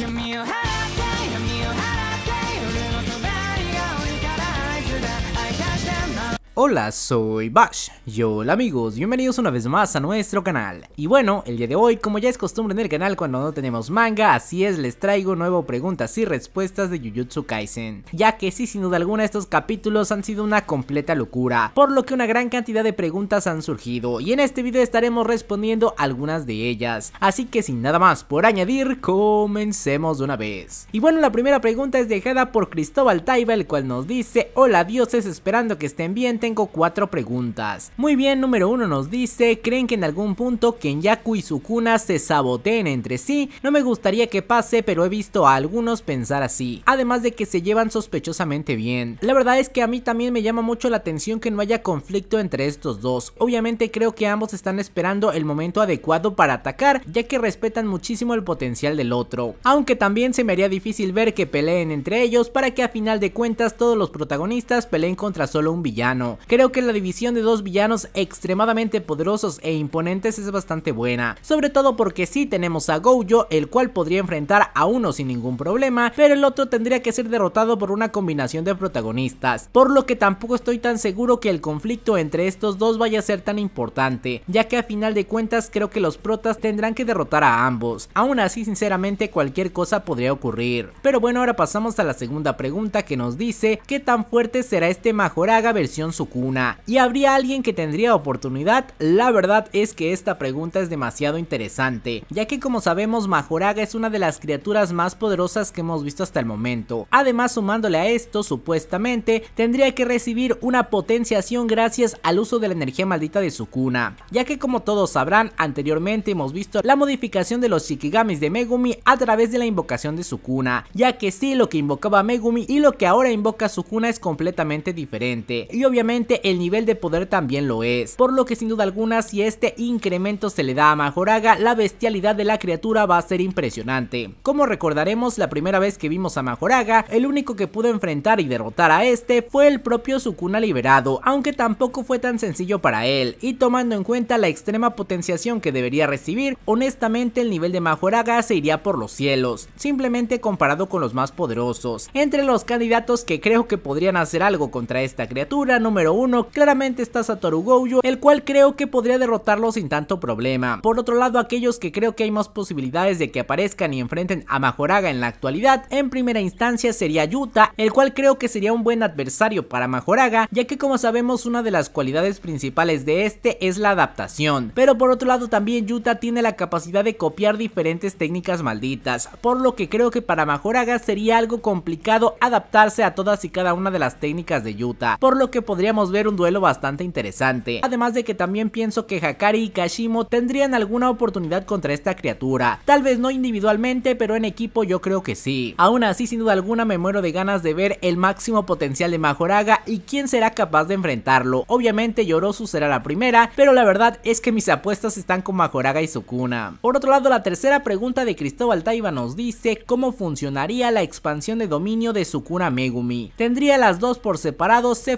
give me a hand. Hola, soy Bash. Y hola amigos, bienvenidos una vez más a nuestro canal. Y bueno, el día de hoy, como ya es costumbre en el canal cuando no tenemos manga, así es, les traigo nuevo preguntas y respuestas de Jujutsu Kaisen. Ya que sí, sin duda alguna, estos capítulos han sido una completa locura, por lo que una gran cantidad de preguntas han surgido, y en este video estaremos respondiendo algunas de ellas. Así que sin nada más por añadir, comencemos de una vez. Y bueno, la primera pregunta es dejada por Cristóbal Taiba, el cual nos dice, hola dioses, esperando que estén bien, tengo cuatro preguntas. Muy bien, número uno nos dice, ¿creen que en algún punto Kenyaku y Sukuna se saboteen entre sí? No me gustaría que pase, pero he visto a algunos pensar así. Además de que se llevan sospechosamente bien. La verdad es que a mí también me llama mucho la atención que no haya conflicto entre estos dos. Obviamente creo que ambos están esperando el momento adecuado para atacar, ya que respetan muchísimo el potencial del otro. Aunque también se me haría difícil ver que peleen entre ellos para que a final de cuentas todos los protagonistas peleen contra solo un villano. Creo que la división de dos villanos extremadamente poderosos e imponentes es bastante buena, sobre todo porque sí tenemos a Gojo, el cual podría enfrentar a uno sin ningún problema, pero el otro tendría que ser derrotado por una combinación de protagonistas, por lo que tampoco estoy tan seguro que el conflicto entre estos dos vaya a ser tan importante, ya que a final de cuentas creo que los protas tendrán que derrotar a ambos, aún así sinceramente cualquier cosa podría ocurrir. Pero bueno, ahora pasamos a la segunda pregunta que nos dice, ¿qué tan fuerte será este Majoraga versión ¿Y habría alguien que tendría oportunidad? La verdad es que esta pregunta es demasiado interesante, ya que como sabemos Majoraga es una de las criaturas más poderosas que hemos visto hasta el momento. Además sumándole a esto, supuestamente, tendría que recibir una potenciación gracias al uso de la energía maldita de Sukuna, ya que como todos sabrán, anteriormente hemos visto la modificación de los Shikigamis de Megumi a través de la invocación de Sukuna, ya que sí lo que invocaba Megumi y lo que ahora invoca Sukuna es completamente diferente, y obviamente el nivel de poder también lo es, por lo que sin duda alguna si este incremento se le da a Majoraga, la bestialidad de la criatura va a ser impresionante. Como recordaremos, la primera vez que vimos a Majoraga, el único que pudo enfrentar y derrotar a este fue el propio Sukuna liberado, aunque tampoco fue tan sencillo para él, y tomando en cuenta la extrema potenciación que debería recibir, honestamente el nivel de Majoraga se iría por los cielos, simplemente comparado con los más poderosos. Entre los candidatos que creo que podrían hacer algo contra esta criatura, número uno, claramente está Satoru Gojo, el cual creo que podría derrotarlo sin tanto problema. Por otro lado, aquellos que creo que hay más posibilidades de que aparezcan y enfrenten a Majoraga en la actualidad, en primera instancia sería Yuta, el cual creo que sería un buen adversario para Majoraga, ya que como sabemos una de las cualidades principales de este es la adaptación. Pero por otro lado también Yuta tiene la capacidad de copiar diferentes técnicas malditas, por lo que creo que para Majoraga sería algo complicado adaptarse a todas y cada una de las técnicas de Yuta, por lo que podríamos ver un duelo bastante interesante. Además de que también pienso que Hakari y Kashimo tendrían alguna oportunidad contra esta criatura, tal vez no individualmente, pero en equipo yo creo que sí. Aún así, sin duda alguna me muero de ganas de ver el máximo potencial de Majoraga y quién será capaz de enfrentarlo. Obviamente Yorosu será la primera, pero la verdad es que mis apuestas están con Majoraga y Sukuna. Por otro lado, la tercera pregunta de Cristóbal Taiba nos dice cómo funcionaría la expansión de dominio de Sukuna Megumi. ¿Tendría las dos por separado? ¿Se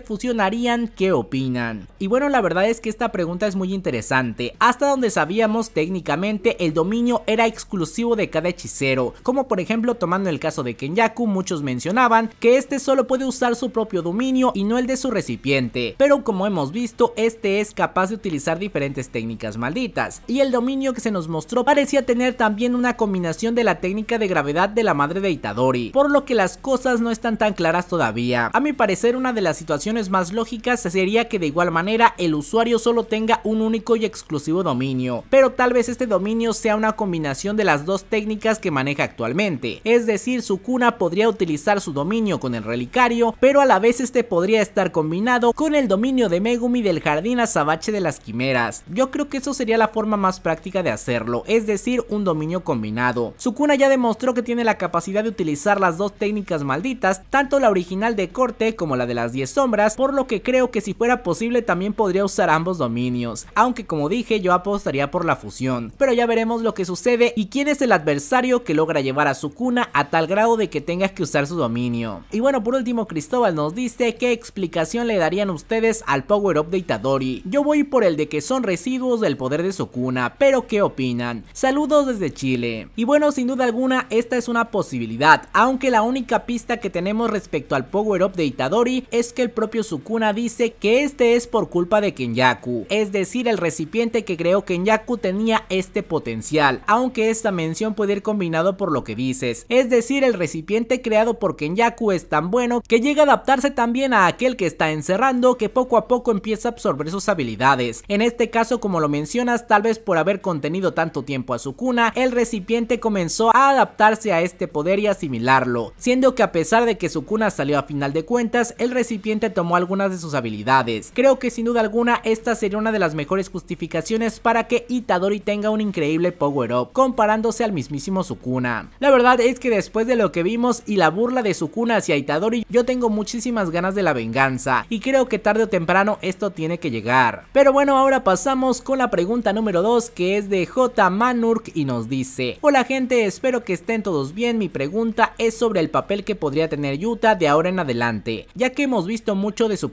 ¿Qué opinan? Y bueno, la verdad es que esta pregunta es muy interesante. Hasta donde sabíamos técnicamente el dominio era exclusivo de cada hechicero, como por ejemplo tomando el caso de Kenyaku, muchos mencionaban que este solo puede usar su propio dominio y no el de su recipiente, pero como hemos visto este es capaz de utilizar diferentes técnicas malditas, y el dominio que se nos mostró parecía tener también una combinación de la técnica de gravedad de la madre de Itadori, por lo que las cosas no están tan claras todavía. A mi parecer una de las situaciones más lógicas sería que de igual manera el usuario solo tenga un único y exclusivo dominio, pero tal vez este dominio sea una combinación de las dos técnicas que maneja actualmente, es decir, Sukuna podría utilizar su dominio con el relicario, pero a la vez este podría estar combinado con el dominio de Megumi del jardín azabache de las quimeras. Yo creo que eso sería la forma más práctica de hacerlo, es decir, un dominio combinado. Sukuna ya demostró que tiene la capacidad de utilizar las dos técnicas malditas, tanto la original de corte como la de las 10 sombras, por lo que creo que si fuera posible también podría usar ambos dominios, aunque como dije yo apostaría por la fusión, pero ya veremos lo que sucede y quién es el adversario que logra llevar a Sukuna a tal grado de que tengas que usar su dominio. Y bueno, por último Cristóbal nos dice qué explicación le darían ustedes al power up de Itadori. Yo voy por el de que son residuos del poder de Sukuna, pero ¿qué opinan? Saludos desde Chile. Y bueno, sin duda alguna esta es una posibilidad, aunque la única pista que tenemos respecto al power up de Itadori es que el propio Sukuna dice que este es por culpa de Kenyaku, es decir, el recipiente que creó Kenyaku tenía este potencial, aunque esta mención puede ir combinado por lo que dices, es decir, el recipiente creado por Kenyaku es tan bueno que llega a adaptarse también a aquel que está encerrando que poco a poco empieza a absorber sus habilidades. En este caso, como lo mencionas, tal vez por haber contenido tanto tiempo a Sukuna, el recipiente comenzó a adaptarse a este poder y asimilarlo, siendo que a pesar de que Sukuna salió a final de cuentas, el recipiente tomó algunas de sus habilidades. Creo que sin duda alguna esta sería una de las mejores justificaciones para que Itadori tenga un increíble power up, comparándose al mismísimo Sukuna. La verdad es que después de lo que vimos y la burla de Sukuna hacia Itadori, yo tengo muchísimas ganas de la venganza, y creo que tarde o temprano esto tiene que llegar. Pero bueno, ahora pasamos con la pregunta número 2 que es de J. Manurk y nos dice Hola gente, espero que estén todos bien, mi pregunta es sobre el papel que podría tener Yuta de ahora en adelante, ya que hemos visto mucho de su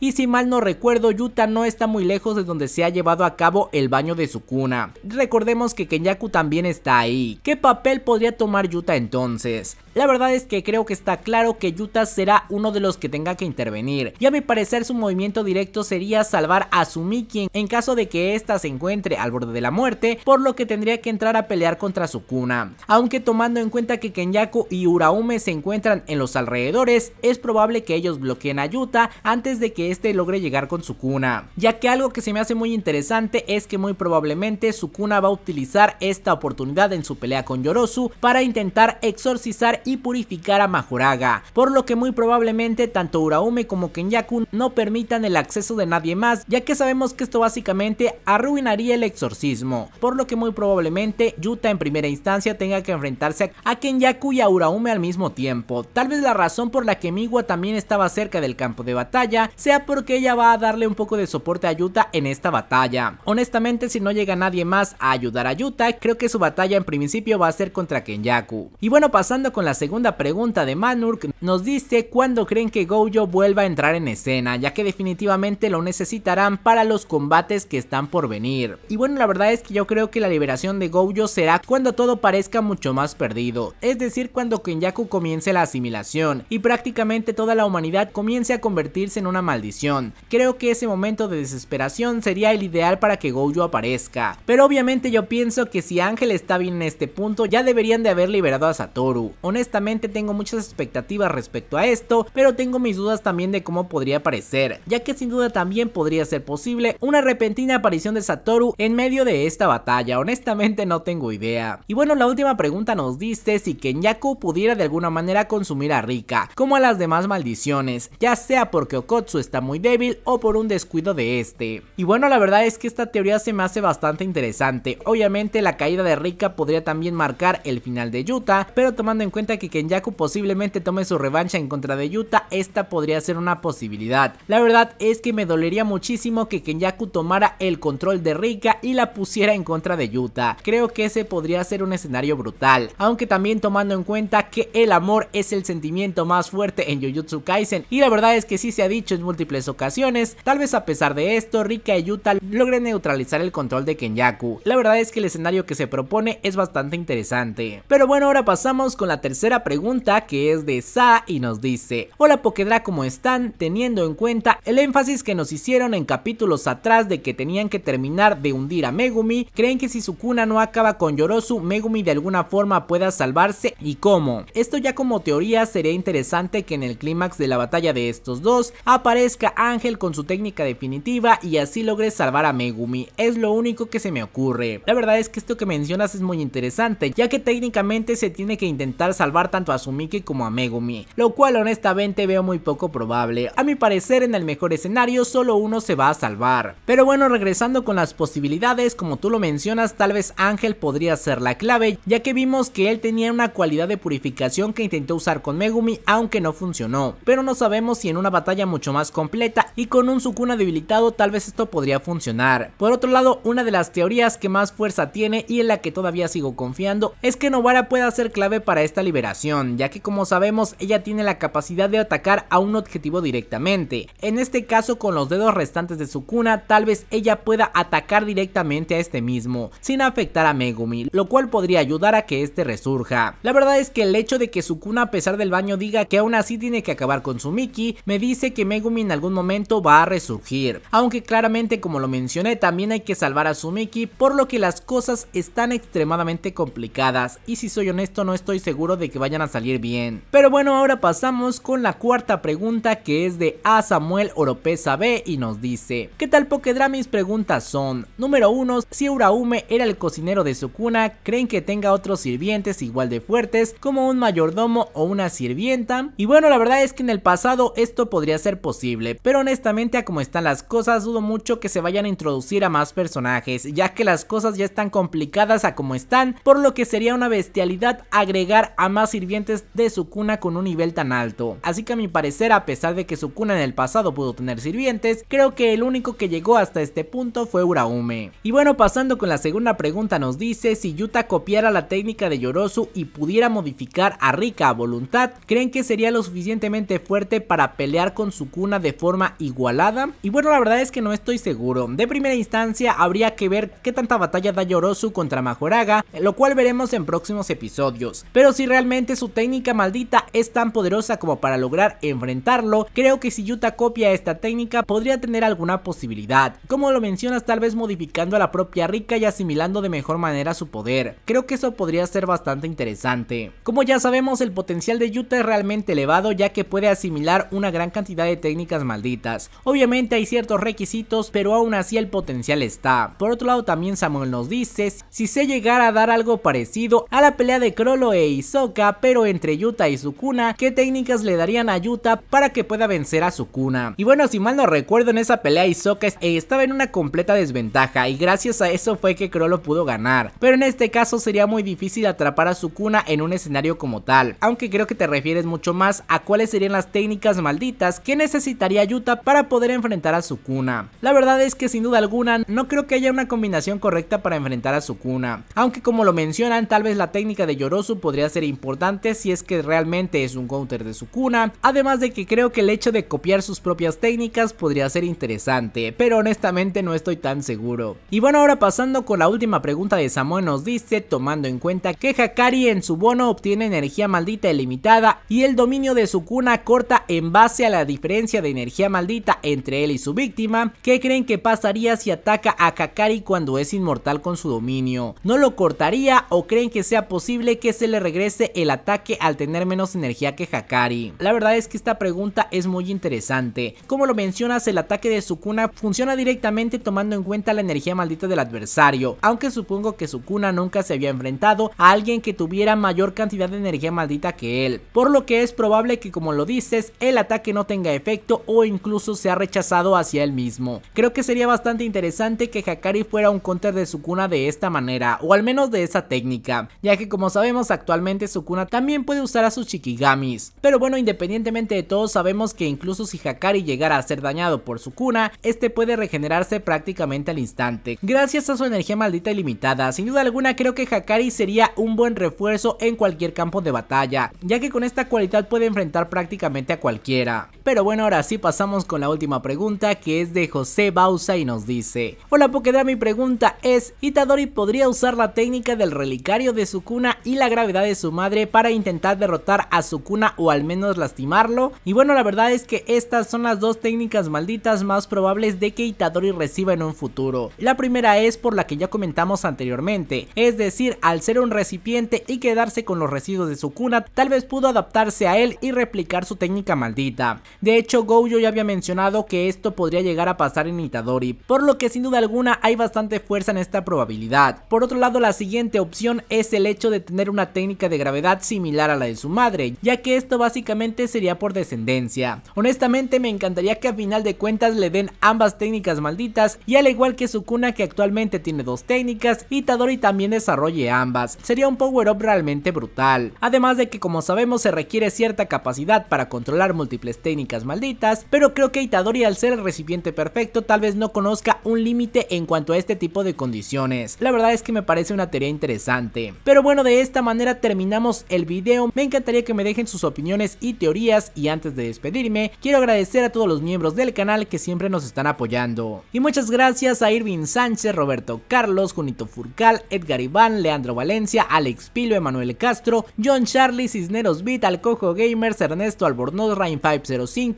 y si mal no recuerdo Yuta no está muy lejos de donde se ha llevado a cabo el baño de Sukuna. Recordemos que Kenyaku también está ahí. ¿Qué papel podría tomar Yuta entonces? La verdad es que creo que está claro que Yuta será uno de los que tenga que intervenir, y a mi parecer su movimiento directo sería salvar a Sumiki en caso de que ésta se encuentre al borde de la muerte, por lo que tendría que entrar a pelear contra Sukuna. Aunque tomando en cuenta que Kenyaku y Uraume se encuentran en los alrededores, es probable que ellos bloqueen a Yuta antes de que este logre llegar con Sukuna, ya que algo que se me hace muy interesante es que muy probablemente Sukuna va a utilizar esta oportunidad en su pelea con Yorosu para intentar exorcizar y purificar a Majoraga, por lo que muy probablemente tanto Uraume como Kenyaku no permitan el acceso de nadie más, ya que sabemos que esto básicamente arruinaría el exorcismo, por lo que muy probablemente Yuta en primera instancia tenga que enfrentarse a Kenyaku y a Uraume al mismo tiempo. Tal vez la razón por la que Miwa también estaba cerca del campo de batalla sea porque ella va a darle un poco de soporte a Yuta en esta batalla. Honestamente, si no llega nadie más a ayudar a Yuta, creo que su batalla en principio va a ser contra Kenyaku. Y bueno, pasando con la segunda pregunta de Manurk, nos dice cuándo creen que Gojo vuelva a entrar en escena, ya que definitivamente lo necesitarán para los combates que están por venir. Y bueno, la verdad es que yo creo que la liberación de Gojo será cuando todo parezca mucho más perdido, es decir, cuando Kenyaku comience la asimilación y prácticamente toda la humanidad comience a en una maldición. Creo que ese momento de desesperación sería el ideal para que Gojo aparezca. Pero obviamente yo pienso que si Ángel está bien en este punto, ya deberían de haber liberado a Satoru. Honestamente tengo muchas expectativas respecto a esto, pero tengo mis dudas también de cómo podría aparecer, ya que sin duda también podría ser posible una repentina aparición de Satoru en medio de esta batalla. Honestamente no tengo idea. Y bueno, la última pregunta nos dice si Kenyaku pudiera de alguna manera consumir a Rika, como a las demás maldiciones, ya sea porque Okotsu está muy débil o por un descuido de este. Y bueno, la verdad es que esta teoría se me hace bastante interesante. Obviamente la caída de Rika podría también marcar el final de Yuta, pero tomando en cuenta que Kenyaku posiblemente tome su revancha en contra de Yuta, esta podría ser una posibilidad. La verdad es que me dolería muchísimo que Kenyaku tomara el control de Rika y la pusiera en contra de Yuta. Creo que ese podría ser un escenario brutal, aunque también tomando en cuenta que el amor es el sentimiento más fuerte en Jujutsu Kaisen y la verdad es que sí se ha dicho en múltiples ocasiones, tal vez a pesar de esto Rika y Yuta logren neutralizar el control de Kenyaku. La verdad es que el escenario que se propone es bastante interesante. Pero bueno, ahora pasamos con la tercera pregunta que es de Sa y nos dice Hola Pokedra, ¿cómo están? Teniendo en cuenta el énfasis que nos hicieron en capítulos atrás de que tenían que terminar de hundir a Megumi, ¿creen que si Sukuna no acaba con Yorosu, Megumi de alguna forma pueda salvarse y cómo? Esto ya como teoría sería interesante que en el clímax de la batalla de estos dos aparezca Ángel con su técnica definitiva y así logre salvar a Megumi, es lo único que se me ocurre. La verdad es que esto que mencionas es muy interesante, ya que técnicamente se tiene que intentar salvar tanto a Sumiki como a Megumi, lo cual honestamente veo muy poco probable. A mi parecer en el mejor escenario solo uno se va a salvar. Pero bueno, regresando con las posibilidades, como tú lo mencionas, tal vez Ángel podría ser la clave, ya que vimos que él tenía una cualidad de purificación que intentó usar con Megumi, aunque no funcionó. Pero no sabemos si en una batalla mucho más completa y con un Sukuna debilitado tal vez esto podría funcionar. Por otro lado, una de las teorías que más fuerza tiene y en la que todavía sigo confiando es que Novara pueda ser clave para esta liberación, ya que como sabemos ella tiene la capacidad de atacar a un objetivo directamente. En este caso con los dedos restantes de Sukuna tal vez ella pueda atacar directamente a este mismo, sin afectar a Megumi, lo cual podría ayudar a que este resurja. La verdad es que el hecho de que Sukuna a pesar del baño diga que aún así tiene que acabar con su Miki, me dice que Megumi en algún momento va a resurgir, aunque claramente como lo mencioné también hay que salvar a su Miki, por lo que las cosas están extremadamente complicadas y si soy honesto no estoy seguro de que vayan a salir bien. Pero bueno, ahora pasamos con la cuarta pregunta que es de A Samuel Oropesa B y nos dice, ¿qué tal Pokedra? Mis preguntas son, número 1, si Uraume era el cocinero de Sukuna, ¿creen que tenga otros sirvientes igual de fuertes como un mayordomo o una sirvienta? Y bueno, la verdad es que en el pasado esto podría ser posible, pero honestamente a como están las cosas dudo mucho que se vayan a introducir a más personajes, ya que las cosas ya están complicadas a como están, por lo que sería una bestialidad agregar a más sirvientes de Sukuna con un nivel tan alto. Así que a mi parecer, a pesar de que Sukuna en el pasado pudo tener sirvientes, creo que el único que llegó hasta este punto fue Uraume. Y bueno, pasando con la segunda pregunta nos dice si Yuta copiara la técnica de Yorosu y pudiera modificar a Rika a voluntad, ¿creen que sería lo suficientemente fuerte para pelear con Sukuna de forma igualada? Y bueno, la verdad es que no estoy seguro. De primera instancia habría que ver qué tanta batalla da Yorosu contra Majoraga, lo cual veremos en próximos episodios. Pero si realmente su técnica maldita es tan poderosa como para lograr enfrentarlo, creo que si Yuta copia esta técnica podría tener alguna posibilidad. Como lo mencionas, tal vez modificando a la propia Rika y asimilando de mejor manera su poder. Creo que eso podría ser bastante interesante. Como ya sabemos, el potencial de Yuta es realmente elevado ya que puede asimilar una gran cantidad de técnicas malditas. Obviamente hay ciertos requisitos, pero aún así el potencial está. Por otro lado también Samuel nos dice si se llegara a dar algo parecido a la pelea de Krollo e Hisoka, pero entre Yuta y Sukuna, ¿qué técnicas le darían a Yuta para que pueda vencer a Sukuna? Y bueno, si mal no recuerdo en esa pelea Hisoka estaba en una completa desventaja y gracias a eso fue que Krollo pudo ganar. Pero en este caso sería muy difícil atrapar a Sukuna en un escenario como tal, aunque creo que te refieres mucho más a cuáles serían las técnicas malditas que necesitaría Yuta para poder enfrentar a Sukuna. La verdad es que sin duda alguna no creo que haya una combinación correcta para enfrentar a Sukuna, aunque como lo mencionan tal vez la técnica de Yorosu podría ser importante si es que realmente es un counter de Sukuna, además de que creo que el hecho de copiar sus propias técnicas podría ser interesante, pero honestamente no estoy tan seguro. Y bueno ahora pasando con la última pregunta de Samuel nos dice tomando en cuenta que Hakari en su bono obtiene energía maldita ilimitada y el dominio de Sukuna corta en base a la diferencia de energía maldita entre él y su víctima, ¿qué creen que pasaría si ataca a Hakari cuando es inmortal con su dominio? ¿No lo cortaría o creen que sea posible que se le regrese el ataque al tener menos energía que Hakari? La verdad es que esta pregunta es muy interesante. Como lo mencionas, el ataque de Sukuna funciona directamente tomando en cuenta la energía maldita del adversario, aunque supongo que Sukuna nunca se había enfrentado a alguien que tuviera mayor cantidad de energía maldita que él, por lo que es probable que como lo dices, el ataque no tenga efecto o incluso sea rechazado hacia él mismo. Creo que sería bastante interesante que Hakari fuera un counter de Sukuna de esta manera, o al menos de esa técnica, ya que como sabemos actualmente Sukuna también puede usar a sus Shikigamis. Pero bueno, independientemente de todo, sabemos que incluso si Hakari llegara a ser dañado por Sukuna, este puede regenerarse prácticamente al instante, gracias a su energía maldita ilimitada. Sin duda alguna creo que Hakari sería un buen refuerzo en cualquier campo de batalla, ya que con esta cualidad puede enfrentar prácticamente a cualquiera. Pero bueno, ahora sí pasamos con la última pregunta que es de José Bausa y nos dice Hola Pokédra, mi pregunta es ¿Itadori podría usar la técnica del relicario de Sukuna y la gravedad de su madre para intentar derrotar a Sukuna o al menos lastimarlo? Y bueno, la verdad es que estas son las dos técnicas malditas más probables de que Itadori reciba en un futuro. La primera es por la que ya comentamos anteriormente, es decir, al ser un recipiente y quedarse con los residuos de Sukuna, tal vez pudo adaptarse a él y replicar su técnica maldita. De hecho, Gojo ya había mencionado que esto podría llegar a pasar en Itadori, por lo que sin duda alguna hay bastante fuerza en esta probabilidad. Por otro lado, la siguiente opción es el hecho de tener una técnica de gravedad similar a la de su madre, ya que esto básicamente sería por descendencia. Honestamente me encantaría que a final de cuentas le den ambas técnicas malditas y al igual que Sukuna que actualmente tiene dos técnicas, Itadori también desarrolle ambas. Sería un power up realmente brutal. Además de que como sabemos se requiere cierta capacidad para controlar múltiples técnicas malditas, pero creo que Itadori al ser el recipiente perfecto tal vez no conozca un límite en cuanto a este tipo de condiciones. La verdad es que me parece una teoría interesante. Pero bueno, de esta manera terminamos el video. Me encantaría que me dejen sus opiniones y teorías y antes de despedirme, quiero agradecer a todos los miembros del canal que siempre nos están apoyando. Y muchas gracias a Irving Sánchez, Roberto Carlos, Junito Furcal, Edgar Iván, Leandro Valencia, Alex Pilo, Emanuel Castro, John Charlie, Cisneros Beat, Alcojo Gamers, Ernesto Albornoz,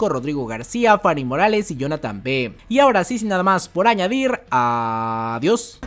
Rodrigo García, Fanny Morales y Jonathan B. Y ahora sí, sin nada más por añadir, adiós.